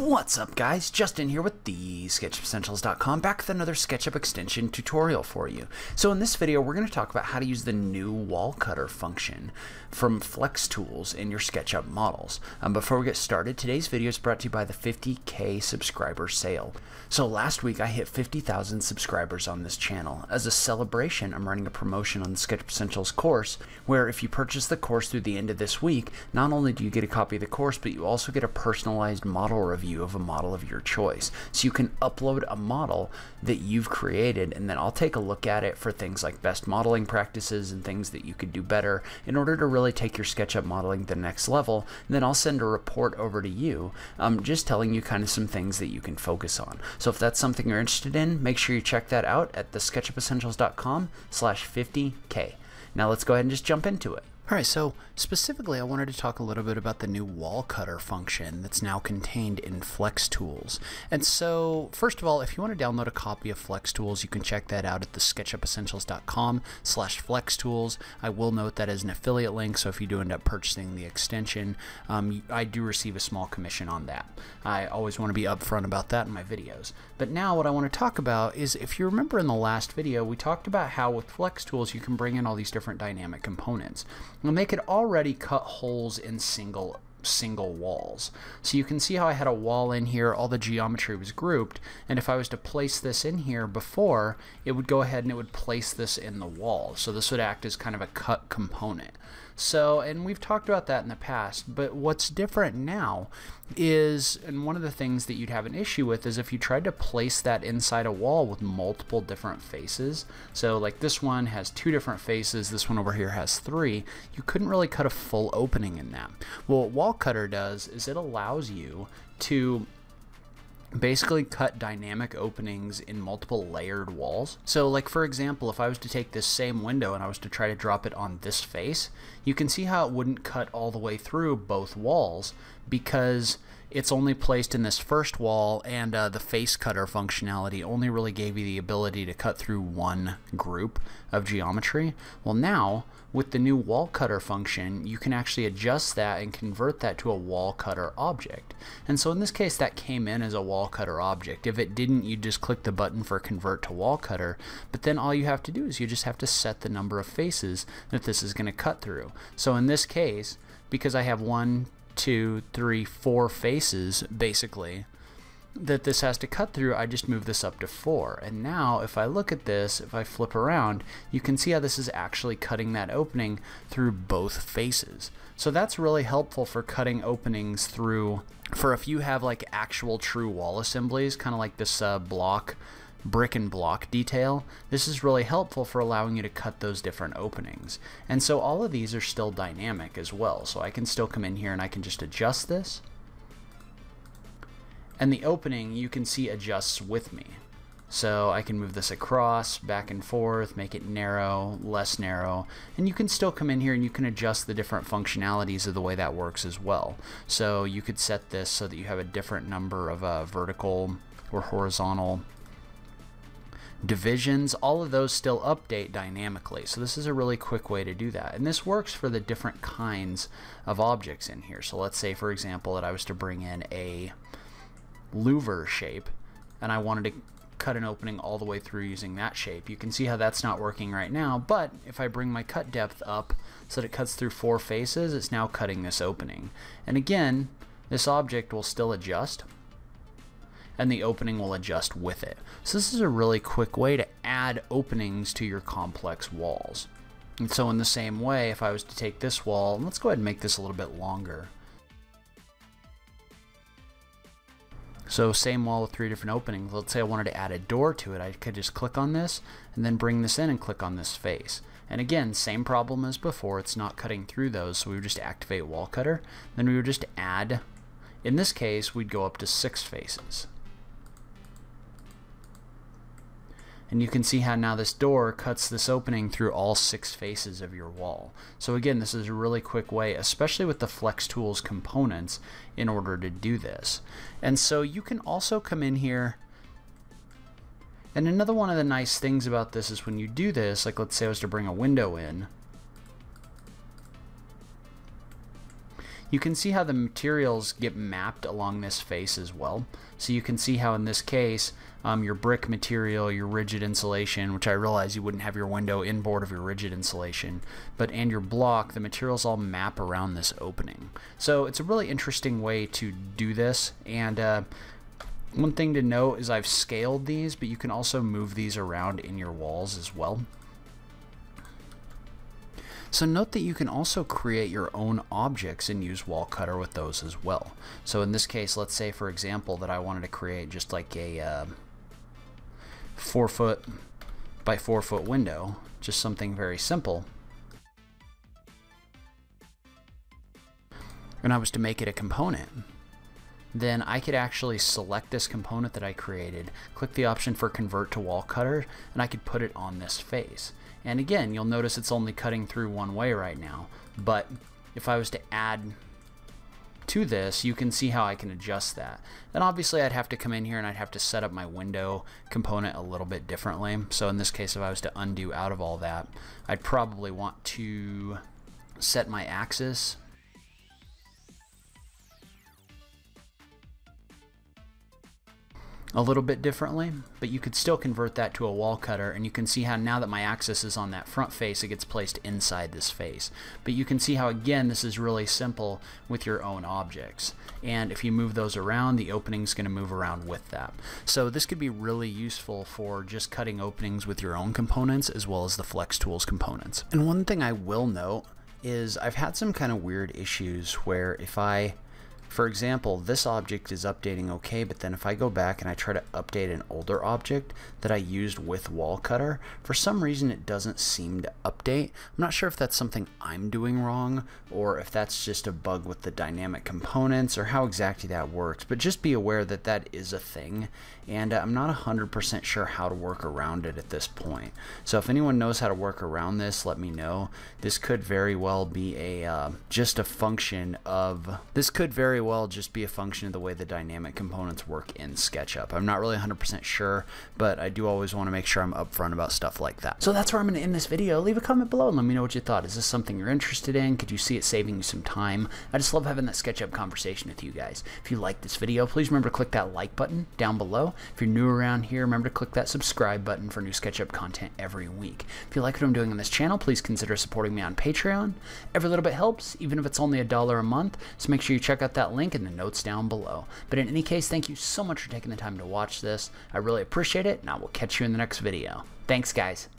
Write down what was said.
What's up guys, Justin here with the SketchUpEssentials.com back with another SketchUp extension tutorial for you. So in this video we're going to talk about how to use the new wall cutter function from Flex Tools in your SketchUp models. Um, before we get started, today's video is brought to you by the 50k subscriber sale. So last week I hit 50,000 subscribers on this channel. As a celebration, I'm running a promotion on the SketchUp Essentials course where if you purchase the course through the end of this week, not only do you get a copy of the course, but you also get a personalized model review of a model of your choice. So you can upload a model that you've created and then I'll take a look at it for things like best modeling practices and things that you could do better in order to really take your SketchUp modeling to the next level. And then I'll send a report over to you um, just telling you kind of some things that you can focus on. So if that's something you're interested in, make sure you check that out at the sketchupessentials.com slash 50k. Now let's go ahead and just jump into it. All right, so specifically, I wanted to talk a little bit about the new wall cutter function that's now contained in Flex Tools. And so, first of all, if you want to download a copy of Flex Tools, you can check that out at the sketchupessentials.com slash Flex Tools. I will note that as an affiliate link, so if you do end up purchasing the extension, um, I do receive a small commission on that. I always want to be upfront about that in my videos. But now what I want to talk about is, if you remember in the last video, we talked about how with Flex Tools, you can bring in all these different dynamic components. And they could already cut holes in single single walls. So you can see how I had a wall in here, all the geometry was grouped, and if I was to place this in here before, it would go ahead and it would place this in the wall. So this would act as kind of a cut component. So, and we've talked about that in the past, but what's different now is, and one of the things that you'd have an issue with is if you tried to place that inside a wall with multiple different faces. So like this one has two different faces, this one over here has three, you couldn't really cut a full opening in that. Well, what Wall Cutter does is it allows you to basically cut dynamic openings in multiple layered walls. So like for example, if I was to take this same window and I was to try to drop it on this face, you can see how it wouldn't cut all the way through both walls because it's only placed in this first wall and uh, the face cutter functionality only really gave you the ability to cut through one group of geometry. Well now, with the new wall cutter function, you can actually adjust that and convert that to a wall cutter object. And so in this case, that came in as a wall cutter object. If it didn't, you just click the button for convert to wall cutter, but then all you have to do is you just have to set the number of faces that this is going to cut through. So in this case, because I have one, two, three, four faces, basically, that this has to cut through, I just move this up to 4. And now, if I look at this, if I flip around, you can see how this is actually cutting that opening through both faces. So that's really helpful for cutting openings through, for if you have like actual true wall assemblies, kind of like this uh, block brick and block detail, this is really helpful for allowing you to cut those different openings. And so all of these are still dynamic as well. So I can still come in here and I can just adjust this. And the opening you can see adjusts with me. So I can move this across, back and forth, make it narrow, less narrow, and you can still come in here and you can adjust the different functionalities of the way that works as well. So you could set this so that you have a different number of uh, vertical or horizontal divisions, all of those still update dynamically. So this is a really quick way to do that. And this works for the different kinds of objects in here. So let's say, for example, that I was to bring in a louver shape and I wanted to cut an opening all the way through using that shape. You can see how that's not working right now, but if I bring my cut depth up so that it cuts through four faces, it's now cutting this opening. And again, this object will still adjust and the opening will adjust with it. So this is a really quick way to add openings to your complex walls. And so in the same way, if I was to take this wall, let's go ahead and make this a little bit longer. So same wall with three different openings. Let's say I wanted to add a door to it. I could just click on this and then bring this in and click on this face. And again, same problem as before. It's not cutting through those. So we would just activate wall cutter. Then we would just add, in this case, we'd go up to six faces. And you can see how now this door cuts this opening through all six faces of your wall. So again, this is a really quick way, especially with the Flex Tools components, in order to do this. And so you can also come in here and another one of the nice things about this is when you do this, like let's say I was to bring a window in, you can see how the materials get mapped along this face as well. So you can see how in this case, um, your brick material, your rigid insulation, which I realize you wouldn't have your window inboard of your rigid insulation, but and your block, the materials all map around this opening. So it's a really interesting way to do this. And uh, one thing to note is I've scaled these, but you can also move these around in your walls as well. So note that you can also create your own objects and use wall cutter with those as well. So in this case, let's say for example that I wanted to create just like a uh, four foot by four foot window, just something very simple. And I was to make it a component then I could actually select this component that I created, click the option for convert to wall cutter, and I could put it on this face. And again, you'll notice it's only cutting through one way right now. But if I was to add to this, you can see how I can adjust that. Then obviously I'd have to come in here and I'd have to set up my window component a little bit differently. So in this case, if I was to undo out of all that, I'd probably want to set my axis a little bit differently, but you could still convert that to a wall cutter and you can see how now that my axis is on that front face, it gets placed inside this face. But you can see how again, this is really simple with your own objects. And if you move those around, the opening is going to move around with that. So this could be really useful for just cutting openings with your own components as well as the Flex Tools components. And one thing I will note is I've had some kind of weird issues where if I for example, this object is updating okay, but then if I go back and I try to update an older object that I used with wall cutter, for some reason it doesn't seem to update. I'm not sure if that's something I'm doing wrong or if that's just a bug with the dynamic components or how exactly that works, but just be aware that that is a thing and uh, I'm not 100% sure how to work around it at this point. So if anyone knows how to work around this, let me know. This could very well be a uh, just a function of this could very well just be a function of the way the dynamic components work in SketchUp. I'm not really 100% sure, but I do always want to make sure I'm upfront about stuff like that. So that's where I'm going to end this video. Leave a comment below and let me know what you thought. Is this something you're interested in? Could you see it saving you some time? I just love having that SketchUp conversation with you guys. If you like this video, please remember to click that like button down below. If you're new around here, remember to click that subscribe button for new SketchUp content every week. If you like what I'm doing on this channel, please consider supporting me on Patreon. Every little bit helps, even if it's only a dollar a month. So make sure you check out link in the notes down below. But in any case, thank you so much for taking the time to watch this. I really appreciate it, and I will catch you in the next video. Thanks, guys.